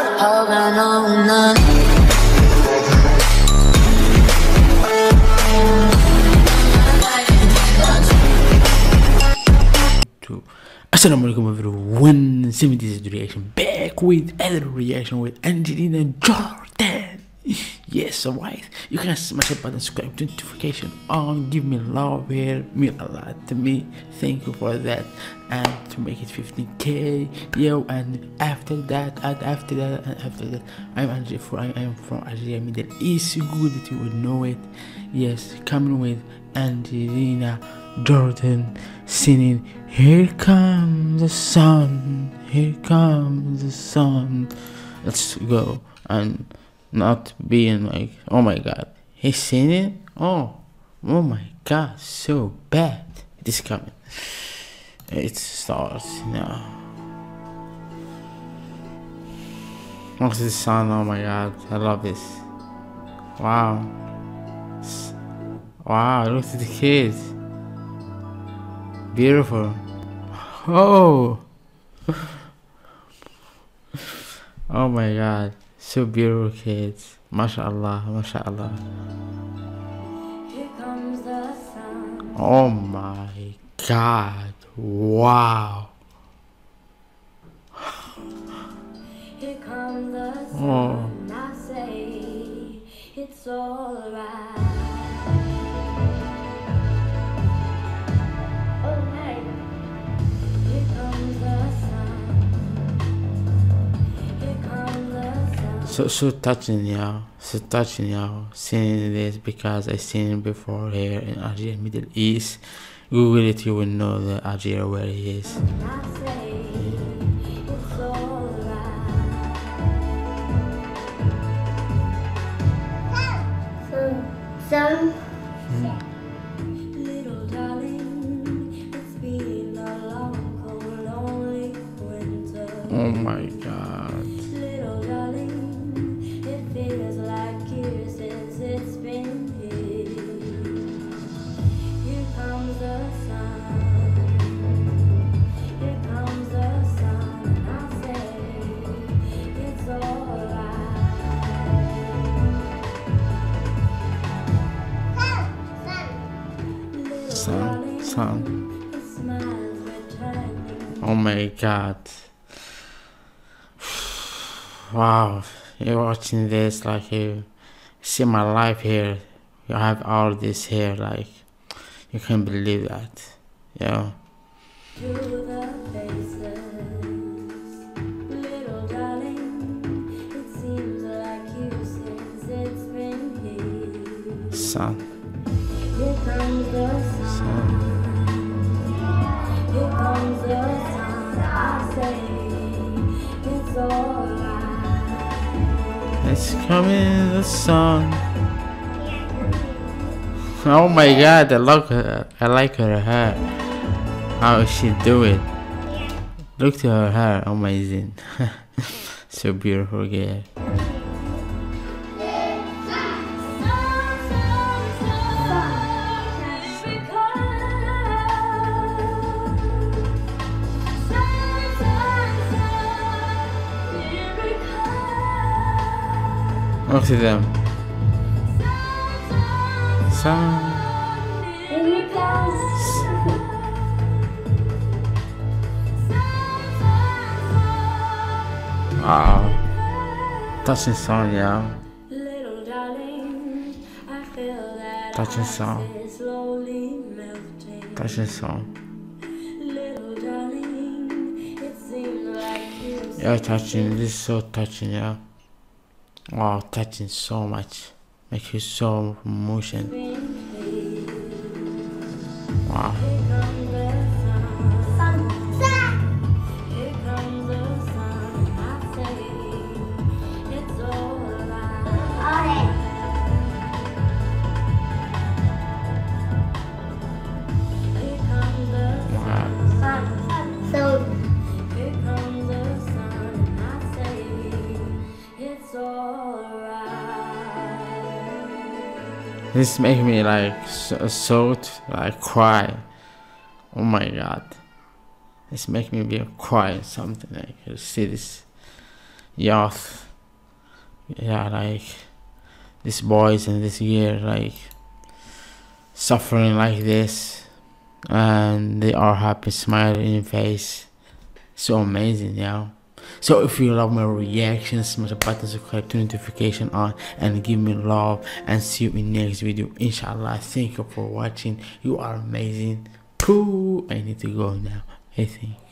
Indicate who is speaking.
Speaker 1: I know none.
Speaker 2: to Assalamu alaikum everyone 70s reaction back with another reaction with Angelina Jordan yes alright you can smash that button subscribe to notification on give me love here mean a lot to me. Thank you for that. And to make it 15k yo and after that and after that and after that I'm Angelina for I am from Algeria Middle East. Good that you would know it. Yes coming with Angelina Jordan singing Here comes the sun, here comes the sun. Let's go. And not being like, oh my god, he's singing? Oh, oh my god, so bad. It is coming. It starts now. At the sun, oh my god, I love this. Wow. Wow, look at the kids. Beautiful. Oh. oh my god. So beautiful kids. MashaAllah, MashaAllah.
Speaker 3: Here comes the sun.
Speaker 2: Oh my god. Wow.
Speaker 3: Here comes the
Speaker 2: oh.
Speaker 3: sun. Oh.
Speaker 2: So so touching y'all. So touching y'all seeing this because I seen it before here in Algeria, Middle East. Google it, you will know the Algeria where he is.
Speaker 4: Some
Speaker 3: Little darling, it's been a long, cold, lonely winter.
Speaker 2: Oh my god.
Speaker 3: Returning.
Speaker 2: Oh my god. Wow, you're watching this like you see my life here. You have all this here, like you can't believe that. Yeah.
Speaker 3: to it's
Speaker 2: coming the sun. Oh my god, I her I like her hair. How she do it. Look to her hair, amazing. so beautiful girl. Them. Sun. Wow. Touching song, yeah. Touching song. Touching song. Yeah, touching. This is so touching, yeah. Wow, touching so much. Makes you so emotion. Wow. This make me like so, so like cry. Oh my god. This make me be cry something like you see this. youth yeah like these boys in this year like suffering like this and they are happy smiling in face so amazing yeah so if you love my reactions smash the button subscribe to notification on and give me love and see you in next video. Inshallah thank you for watching. You are amazing. Cool i need to go now. I think